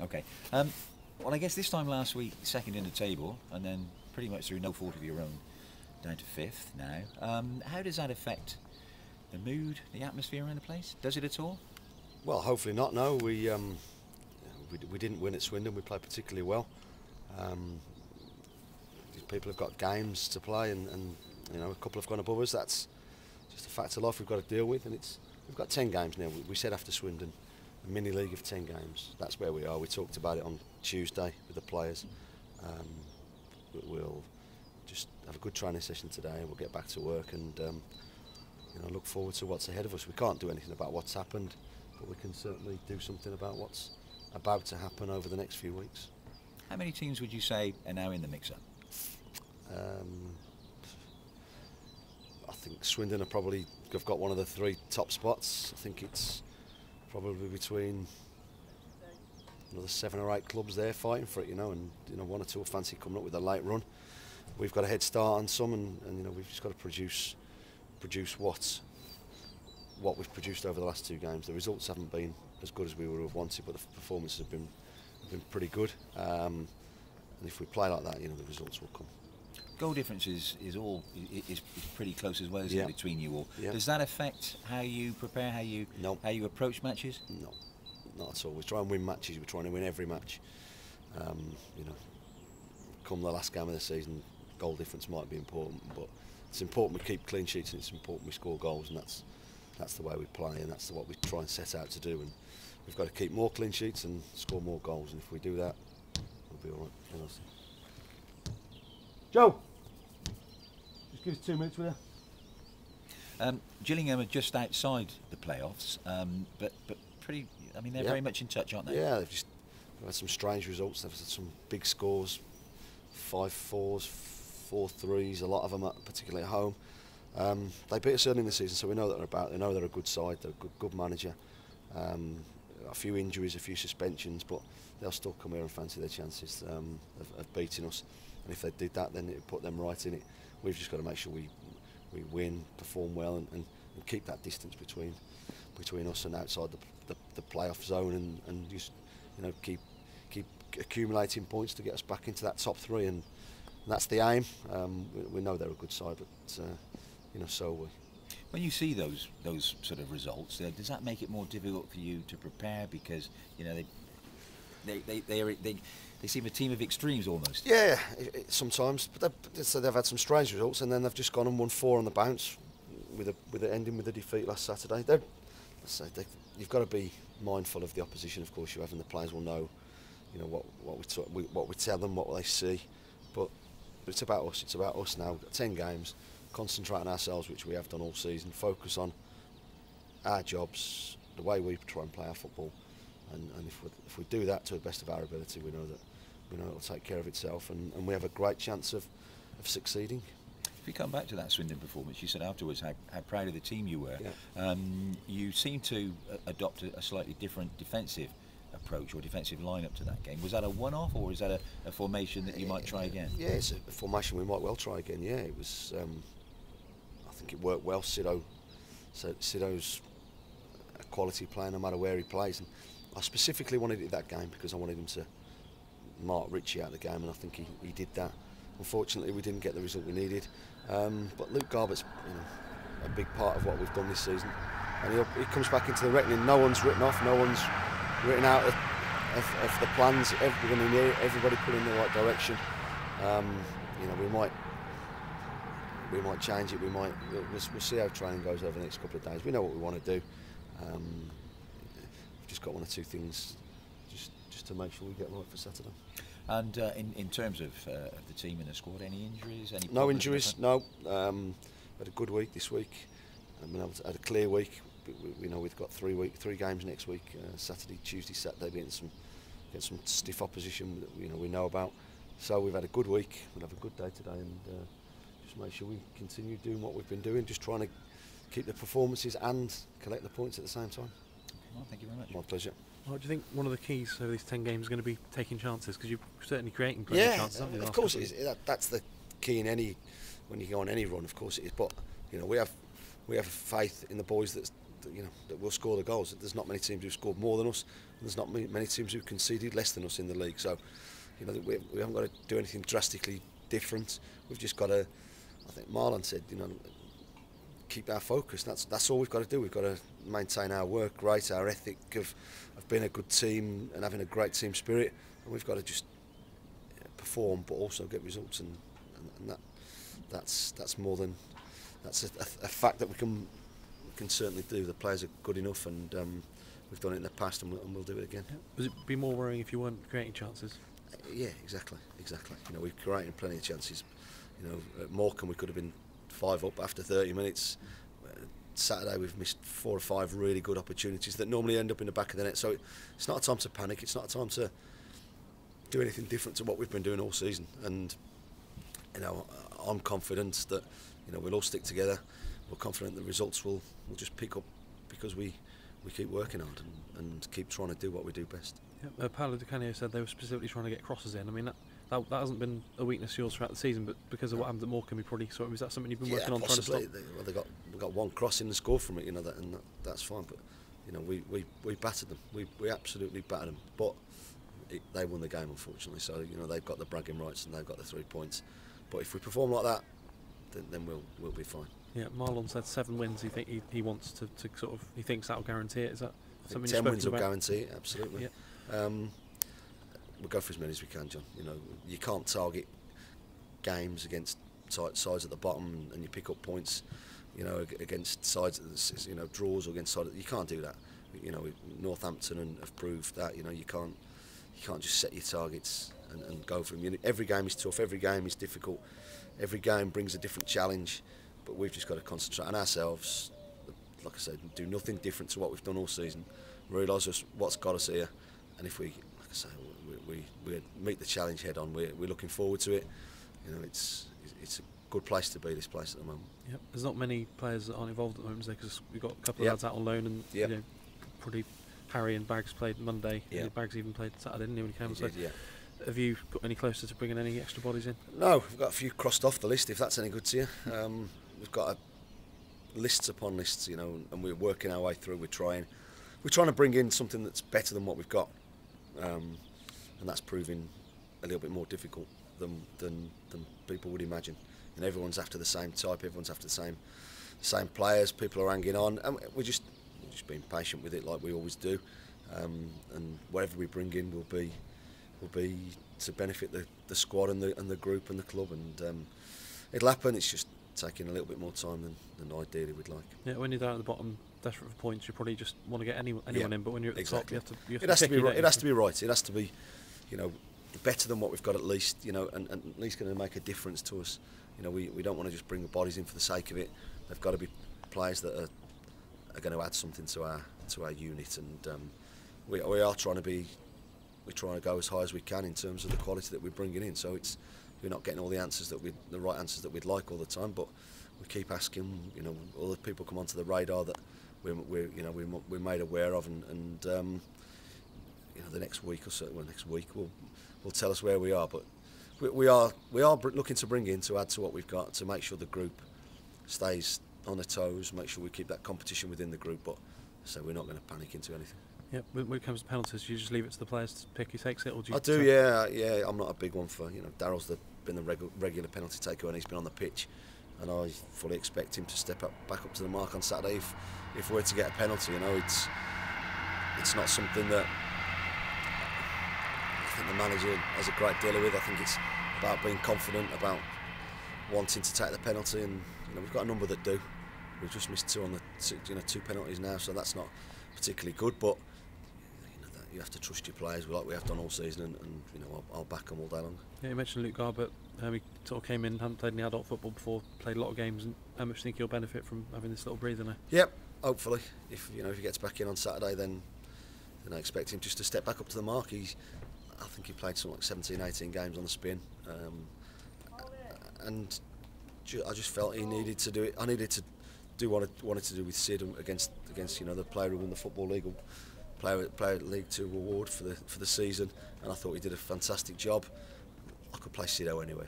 Okay. Um, well, I guess this time last week, second in the table, and then pretty much through no fault of your own, down to fifth now. Um, how does that affect the mood, the atmosphere around the place? Does it at all? Well, hopefully not. No, we um, we, we didn't win at Swindon. We played particularly well. Um, these people have got games to play, and, and you know a couple have gone above us. That's just a fact of life we've got to deal with, and it's we've got ten games now. We, we said after Swindon, mini league of ten games. That's where we are. We talked about it on Tuesday with the players. Um, we- we'll just have a good training session today, and we'll get back to work and. Um, you know, look forward to what's ahead of us. We can't do anything about what's happened, but we can certainly do something about what's about to happen over the next few weeks. How many teams would you say are now in the mix-up? Um, I think Swindon are probably have got one of the three top spots. I think it's probably between another seven or eight clubs there fighting for it, you know, and you know one or two fancy coming up with a late run. We've got a head start on some, and, and you know we've just got to produce produce what what we've produced over the last two games. The results haven't been as good as we would have wanted, but the performances have been have been pretty good. Um, and if we play like that, you know the results will come. Goal difference is, is all is, is pretty close as well as Yeah. between you all. Yeah. Does that affect how you prepare, how you No. how you approach matches? No, not at all. We try and win matches. We're trying to win every match. Um, you know, come the last game of the season, goal difference might be important, but it's important we keep clean sheets and it's important we score goals, and that's that's the way we play, and that's what we try and set out to do. And we've got to keep more clean sheets and score more goals, and if we do that, we'll be all right. You know, so- Joe, just give us two minutes with you. Um, Gillingham are just outside the playoffs, um, but but pretty. I mean, they're Yeah. very much in touch, aren't they? Yeah, they've just they've had some strange results. They've had some big scores, five fours, four threes. A lot of them, at, particularly at home. Um, they beat us early in the season, so we know that they're about. They know they're a good side. They're a good, good manager. Um, a few injuries, a few suspensions, but they'll still come here and fancy their chances um, of, of beating us. And if they did that, then it would put them right in it. We've just got to make sure we we win, perform well, and, and, and keep that distance between between us and outside the, the, the playoff zone, and, and just you know keep keep accumulating points to get us back into that top three, and, that's the aim. Um, we, we know they're a good side, but uh, you know so we. When you see those those sort of results, uh, does that make it more difficult for you to prepare because you know they they they they, are, they, they seem a team of extremes almost. Yeah, it, it, sometimes, but they've, so they've had some strange results, and then they've just gone and won four on the bounce, with a with it ending with a defeat last Saturday. They're, let's they, you've got to be mindful of the opposition, of course you have, and the players will know, you know what what we, talk, we what we tell them, what they see, but it's about us. It's about us now. Ten games, concentrate on ourselves, which we have done all season. Focus on our jobs, the way we try and play our football, and, and if we if we do that to the best of our ability, we know that we know it'll take care of itself, and, and we have a great chance of, of succeeding. If we come back to that Swindon performance, you said afterwards how, how proud of the team you were. Yeah. Um, you seem to uh, adopt a, a slightly different defensive approach or defensive lineup to that game. Was that a one-off or is that a, a formation that you might try again? Yeah, it's a formation we might well try again. Yeah, it was. Um, I think it worked well. Sido, so Sido's a quality player no matter where he plays, and I specifically wanted it that game because I wanted him to mark Ritchie out of the game, and I think he, he did that. Unfortunately, we didn't get the result we needed. Um, but Luke Garbutt's you know, a big part of what we've done this season, and he comes back into the reckoning. No one's written off. No one's written out of, of, of the plans. Everybody knew. Everybody put in the right direction. Um, you know, we might we might change it. We might we'll, we'll, see how training goes over the next couple of days. We know what we want to do. Um, just got one or two things just just to make sure we get right for Saturday. And uh, in, in terms of, uh, of the team and the squad, any injuries? Any No injuries. No. Um, had a good week this week. I've mean, I've had a clear week. We, we, know we've got three week, three games next week. Uh, Saturday, Tuesday, Saturday, getting some get some stiff opposition that you know we know about. So we've had a good week. We'll have a good day today, and uh, just make sure we continue doing what we've been doing. Just trying to keep the performances and collect the points at the same time. That? Well, thank you very much. My pleasure. What do you think one of the keys over these 10 games is going to be taking chances? Because you're certainly creating plenty of Yeah, chances. haven't you, the of course it couple is. That, that's the key in any when you go on any run. Of course it is. But you know we have we have faith in the boys that that, you know that we'll score the goals. There's not many teams who've scored more than us. And there's not many, many teams who've conceded less than us in the league. So, you know, we, we haven't got to do anything drastically different. We've just got to. I think Marlon said, you know, keep our focus. That's that's all we've got to do. We've got to maintain our work rate, our ethic of of being a good team and having a great team spirit, and we've got to just perform, but also get results, and, and, and that that's that's more than that's a, a, fact that we can we can certainly do. The players are good enough, and um, we've done it in the past, and we'll, and we'll do it again. Would it be more worrying if you weren't creating chances? Uh, yeah, exactly, exactly. You know, we're creating plenty of chances. You know, at Morecambe we could have been five up after 30 minutes. Saturday we've missed four or five really good opportunities that normally end up in the back of the net. So it's not a time to panic. It's not a time to do anything different to what we've been doing all season. And you know, I'm confident that you know we'll all stick together. We're confident the results will will just pick up because we we keep working hard and, and keep trying to do what we do best. Yeah, uh, Paolo Di Canio said they were specifically trying to get crosses in. I mean, that, that, that hasn't been a weakness of yours throughout the season, but because of what happened at Morecambe, you probably sort of, is that something you've been yeah, working on possibly. trying to stop? They, well, they got we got one cross in the score from it, you know, that, and that, that's fine. But you know, we, we, we battered them. We we absolutely battered them. But it, they won the game, unfortunately. So you know, they've got the bragging rights and they've got the three points. But if we perform like that, then, then we'll we'll be fine. Yeah, Marlon said seven wins. He think he, he wants to, to sort of he thinks that'll guarantee it. Is that something ten wins will guarantee it. Absolutely. Yeah. Um, we'll go for as many as we can, John. You know, you can't target games against si- sides at the bottom and, you pick up points. You know, against sides, uh, s- you know, draws or against sides. You can't do that. You know, Northampton and have proved that. You know, you can't you can't just set your targets and, and go for them. You know, every game is tough. Every game is difficult. Every game brings a different challenge. But we've just got to concentrate on ourselves. Like I said, do nothing different to what we've done all season. Realise what's got us here, and if we, say, we, we, we meet the challenge head on, we're, we're looking forward to it. You know, it's it's a good place to be. This place at the moment. Yep. There's not many players that aren't involved at the moment because we've got a couple of Yep. lads out on loan and Yep. you know, probably Harry and Bags played Monday. Yeah. Yeah. Bags even played Saturday, didn't he, when he came? He So did, yeah. have you got any closer to bringing any extra bodies in? No, we've got a few crossed off the list. If that's any good to you, um, we've got a, lists upon lists, you know, and we're working our way through. We're trying, we're trying to bring in something that's better than what we've got, um, and that's proving a little bit more difficult than than, than people would imagine. And everyone's after the same type. Everyone's after the same same players. People are hanging on, and we're just we're just being patient with it, like we always do. Um, and whatever we bring in will be will be to benefit the, the squad and the and the group and the club. And um, it'll happen. It's just taking a little bit more time than, than ideally we'd like. Yeah, when you're down at the bottom, desperate for points, you probably just want to get any, anyone Yeah, in. But when you're at the exactly. top, you have to. You have It to has to be right. It has to be right. It has to be, you know, better than what we've got at least. You know, and, and at least going to make a difference to us. You know, we, we don't want to just bring the bodies in for the sake of it. They've got to be players that are, are going to add something to our to our unit, and um, we we are trying to be we're trying to go as high as we can in terms of the quality that we're bringing in. So it's we're not getting all the answers that we the right answers that we'd like all the time, but we keep asking. You know, all the people come onto the radar that we're, we're you know we're, we're made aware of, and, and um, you know the next week or so, well, next week will will tell us where we are. But we, we are we are br- looking to bring in to add to what we've got to make sure the group stays on their toes, make sure we keep that competition within the group. But so we're not going to panic into anything. Yeah, when, when it comes to penalties, you just leave it to the players to pick who takes it, or do you? I do, yeah, yeah. I'm not a big one for you know. Darryl's the, been the regu- regular penalty taker when he's been on the pitch, and I fully expect him to step up back up to the mark on Saturday if if we're to get a penalty. You know, it's it's not something that I think the manager has a great deal with. I think it's about being confident about wanting to take the penalty, and you know we've got a number that do. We've just missed two on the two, you know two penalties now, so that's not particularly good, but you, know, that you have to trust your players like we have done all season, and, and you know I'll, I'll back them all day long. Yeah, you mentioned Luke Garbutt. Um, he sort of came in, hadn't played any adult football before, played a lot of games. And how much do you think he'll benefit from having this little breather now? Yep, hopefully, if you know if he gets back in on Saturday, then then I expect him just to step back up to the mark. He's, I think he played something like 17, 18 games on the spin, um, and ju- I just felt he needed to do it. I needed to do what I wanted to do with Sid against against you know the player who won the football league, player player league two award for the for the season, and I thought he did a fantastic job. I could play Sido anyway,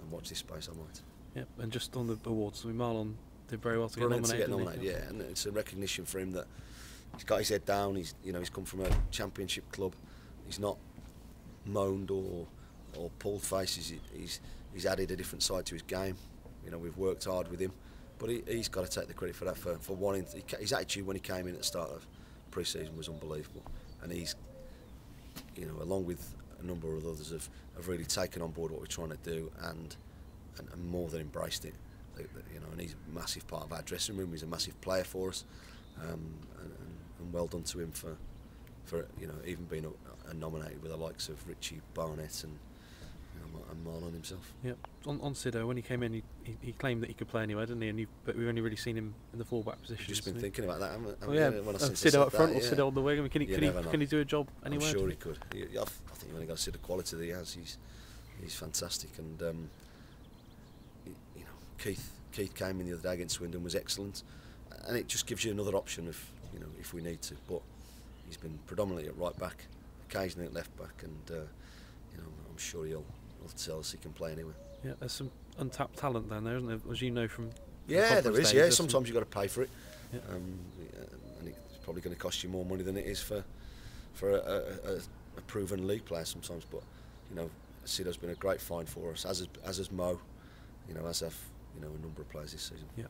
and watch this space. I might. Yeah, and just on the awards, I mean, Marlon did very well to brilliant get to nominated. get nominated. Yeah, and it's a recognition for him that he's got his head down. He's you know he's come from a championship club. He's not moaned or or pulled faces. He's he's added a different side to his game. You know we've worked hard with him, but he, he's got to take the credit for that for for wanting his attitude when he came in at the start of pre-season was unbelievable, and he's you know along with a number of others have, have really taken on board what we're trying to do and and, and more than embraced it. They- they- You know, and he's a massive part of our dressing room. He's a massive player for us, um, and, and, well done to him for, for you know, even being a, a nominated with the likes of Ritchie Barnett and and Marlon himself. Yeah. On, on Sido, when he came in, he, he, he claimed that he could play anywhere, didn't he? And you, but we've only really seen him in the fullback position. Just been thinking about that. haven't I? Oh yeah, when I since I Sido up front that, or yeah. Sido on the wing. I mean, can he, You can he, know. can he do a job I'm anywhere? sure he could. He, I think you've only got to see the quality that he has. He's he's fantastic, and um, you know Keith Keith came in the other day against Swindon was excellent, and it just gives you another option if you know if we need to. But he's been predominantly at right back, occasionally at left back, and uh, you know I'm sure he'll us he can play anywhere. Yeah, there's some untapped talent down there, isn't there? As you know from. Yeah, conference there is. days, Yeah, sometimes you've got to pay for it, Yeah. um, and it's probably going to cost you more money than it is for for a, a, a, proven league player sometimes. But you know, Sido's been a great find for us, as has, as has Mo. You know, as have you know a number of players this season. Yeah.